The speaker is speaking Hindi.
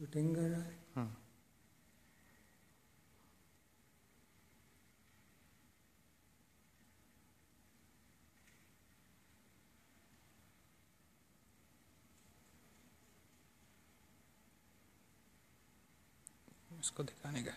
शूटिंग कर रहा है। हाँ। इसको दिखाने का